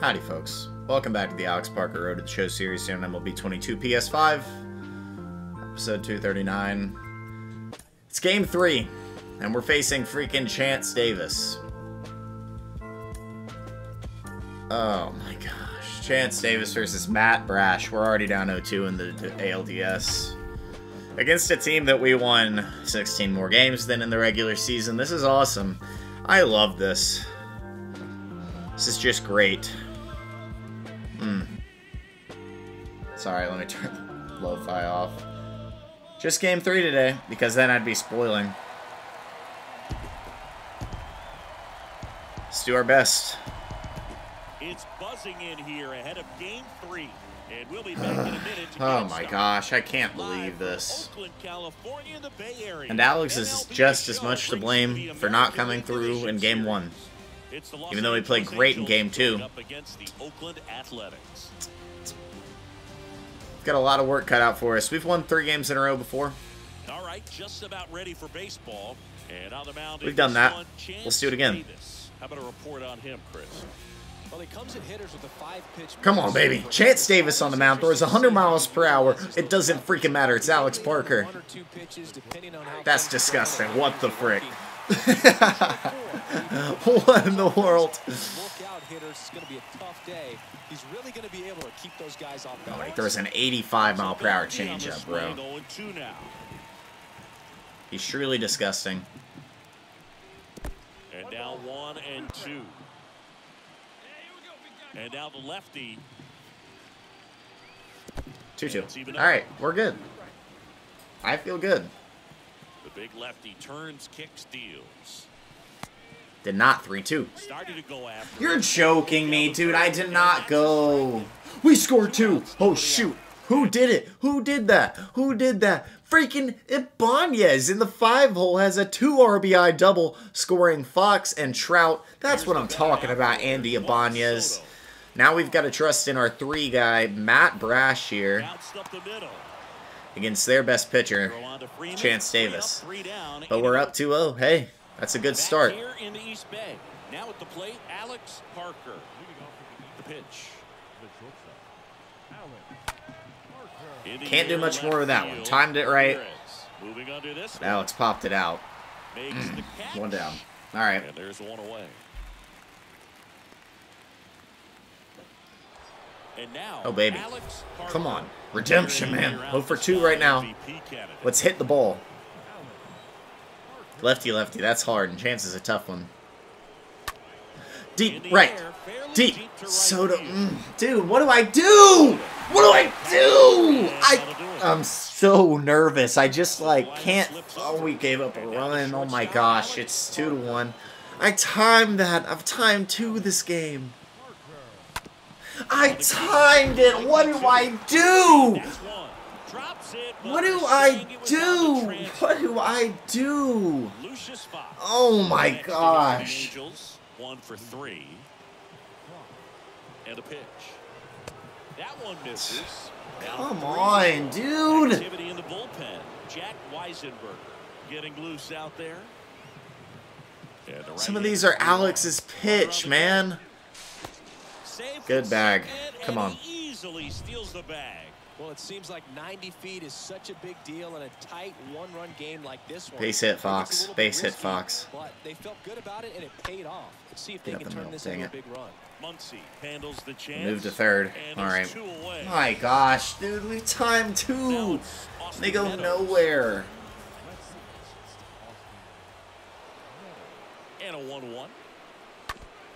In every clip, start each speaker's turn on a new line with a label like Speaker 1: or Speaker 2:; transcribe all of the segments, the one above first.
Speaker 1: Howdy, folks. Welcome back to the Alex Parker Road to the Show series here on MLB 22 PS5, episode 239. It's game three, and we're facing freaking Chance Davis. Oh my gosh. Chance Davis versus Matt Brash. We're already down 0-2 in the ALDS. Against a team that we won 16 more games than in the regular season. This is awesome. I love this. This is just great. Hmm. Sorry, let me turn the lo-fi off. Just game three today, because then I'd be spoiling. Let's do our best.
Speaker 2: It's buzzing in here ahead of game three. And we'll be back in a minute to
Speaker 1: Oh my
Speaker 2: started.
Speaker 1: gosh, I can't believe this.
Speaker 2: Oakland, California, the Bay Area.
Speaker 1: And Alex is
Speaker 2: MLB
Speaker 1: just as much to blame for not coming through in game one.
Speaker 2: It's the
Speaker 1: Even though he played great in game two.
Speaker 2: going Up against the Oakland Athletics.
Speaker 1: Got a lot of work cut out for us. We've won three games in a row before.
Speaker 2: All right, just about ready for baseball. And on the mound,
Speaker 1: We've done that.
Speaker 2: one, Chance
Speaker 1: Let's do it again.
Speaker 2: Davis. How about a report on him, Chris?
Speaker 3: Well, he comes at hitters with a five-pitch.
Speaker 1: Come on, baby. Chance Davis on the mound throws 100 miles per hour. It doesn't freaking matter. It's Alex Parker.
Speaker 3: One or two pitches, depending on how
Speaker 1: That's disgusting. What the frick? What in the world?
Speaker 3: Look out, hitters. It's going to be a tough day. He's really going to be able to keep those guys off
Speaker 1: Oh, he throws an 85 mile per hour
Speaker 2: Penalty on the
Speaker 1: changeup, bro.
Speaker 2: swing, 0-2 now.
Speaker 1: He's truly disgusting.
Speaker 2: And now one and two. And now the lefty.
Speaker 1: 2 2.
Speaker 2: It's even
Speaker 1: All
Speaker 2: up.
Speaker 1: right, we're good. I feel good.
Speaker 2: Big lefty turns, kicks, deals.
Speaker 1: Did not 3 2.
Speaker 2: To go after.
Speaker 1: You're joking me, dude. I did not go. We scored two. Oh, shoot. Who did it? Who did that? Who did that? Freaking Ibanez in the five hole has a two RBI double, scoring Fox and Trout. That's what I'm talking about, Andy Ibanez. Now we've got to trust in our three guy, Matt Brash here, against their best pitcher.
Speaker 2: Throw on to Freeman.
Speaker 1: Chance Davis. But we're up 2 0. Hey, that's a good start.
Speaker 2: Here in the East Bay. Now at the plate, Alex Parker. The pitch.
Speaker 1: Can't do much more with that one. Timed it right.
Speaker 2: Ramirez Moving under this. one.
Speaker 1: Alex popped it out. One down. All right.
Speaker 2: There's one away. And now,
Speaker 1: Oh, baby. Come on. Redemption, man. 0 for 2 right now. Let's hit the ball. Lefty, lefty. That's hard, and Chance is a tough one. Deep, right. Deep. Soda. Mm, dude, what do I do? What do I do? I, I'm so nervous. I just, like, can't. Oh, we gave up a run. Oh, my gosh. It's 2 to 1. I timed that. I've timed two this game. I timed it. What do I do? What do I do? What do I do? Oh my gosh.
Speaker 2: One for three. And a pitch. That one misses.
Speaker 1: Come on, dude.
Speaker 2: In the bullpen. Jack Weisenberger getting loose out there.
Speaker 1: Some of these are Alex's pitch, man.
Speaker 2: Save
Speaker 1: Good bag. Come on.
Speaker 2: easily steals the bag.
Speaker 3: Well, it seems like 90 feet is such a big deal in a tight one-run game like this one.
Speaker 1: Base hit,
Speaker 3: I think it's a
Speaker 1: Fox.
Speaker 3: little bit
Speaker 1: Base hit, Fox.
Speaker 3: But they felt good about it, and it paid off. Let's see if they can
Speaker 1: the
Speaker 3: turn
Speaker 1: middle.
Speaker 3: this
Speaker 1: Dang
Speaker 3: into a
Speaker 1: it.
Speaker 3: big run.
Speaker 2: Muncy handles the chance.
Speaker 1: Move to third.
Speaker 2: And
Speaker 1: All
Speaker 2: it's
Speaker 1: right.
Speaker 2: two away.
Speaker 1: My gosh, dude, we timed two. They go
Speaker 2: Meadows.
Speaker 1: nowhere.
Speaker 2: And a 1-1.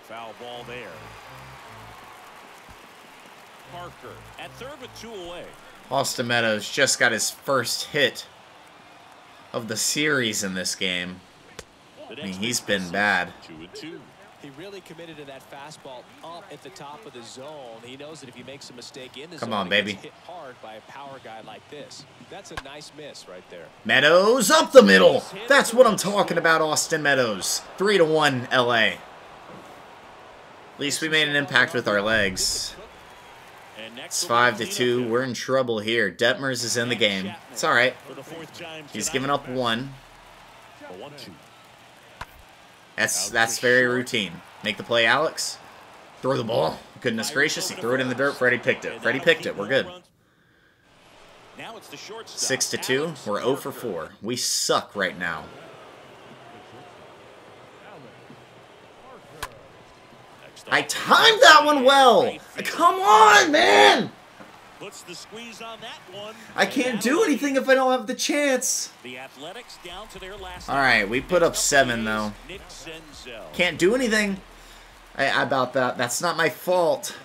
Speaker 2: Foul ball there. Parker at third with two away.
Speaker 1: Austin Meadows just got his first hit of the series in this game. I mean, he's been bad.
Speaker 2: Two and two.
Speaker 3: He really committed to that fastball up at the top of the zone. He knows that if he makes a mistake in the
Speaker 1: Come
Speaker 3: zone,
Speaker 1: on, baby.
Speaker 3: hit hard by a power guy like this. That's a nice miss right there.
Speaker 1: Meadows up the middle. That's what I'm talking about, Austin Meadows. 3 to 1 LA. At least we made an impact with our legs. It's 5 to 2. We're in trouble here. Detmers is in the game. It's all right.
Speaker 2: for the fourth time
Speaker 1: He's given up one. That's that's very routine. Make the play, Alex. Throw the ball. Goodness gracious, he threw it in the dirt. Freddie picked it. Freddie picked it. We're good.
Speaker 2: Now it's the shortstop,
Speaker 1: Six to two. We're 0 for 4. We suck right now. I timed that one well. Come on, man.
Speaker 2: Puts the squeeze on that one.
Speaker 1: I can't do anything if I don't have the chance.
Speaker 2: The Athletics down to their last.
Speaker 1: All right, we put up seven though. Can't do anything I, about that. That's not my fault.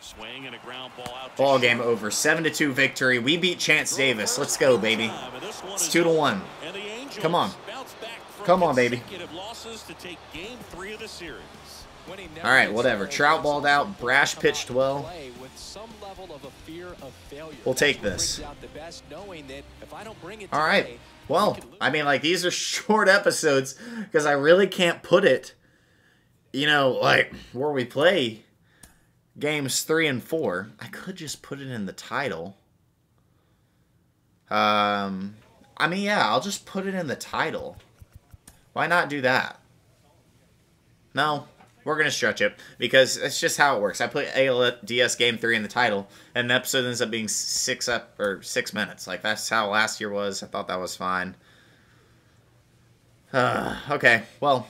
Speaker 2: Swing and a ground ball out. to
Speaker 1: Ball game over. Seven to two victory. We beat Chance Davis. Let's go, baby.
Speaker 2: Time, and this one
Speaker 1: It's two to one.
Speaker 2: And the Angels
Speaker 1: Come on.
Speaker 2: Bounce back from
Speaker 1: Come on, baby.
Speaker 2: losses to take game three of the series.
Speaker 3: Winning never
Speaker 1: All right, whatever. Trout balled out. Brash pitched well.
Speaker 3: with some level of a fear of failure.
Speaker 1: We'll take this.
Speaker 3: brings out the best, knowing that if I don't bring it
Speaker 1: All right. Well,
Speaker 3: we could lose.
Speaker 1: I mean, like these are short episodes because I really can't put it. You know, like where we play games three and four. I could just put it in the title. Um, I mean, yeah, I'll just put it in the title. Why not do that? No, we're gonna stretch it because it's just how it works. I put ALDS game three in the title, and the episode ends up being six up or six minutes. Like that's how last year was. I thought that was fine. Uh, okay, well,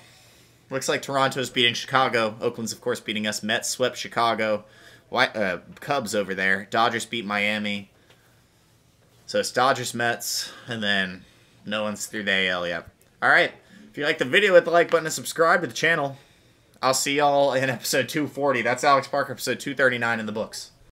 Speaker 1: looks like Toronto's beating Chicago. Oakland's of course beating us. Mets swept Chicago. White uh, Cubs over there. Dodgers beat Miami. So it's Dodgers Mets, and then no one's through the AL yet. All right. If you like the video, hit the like button and subscribe to the channel. I'll see y'all in episode 240. That's Alex Parker, episode 239 in the books.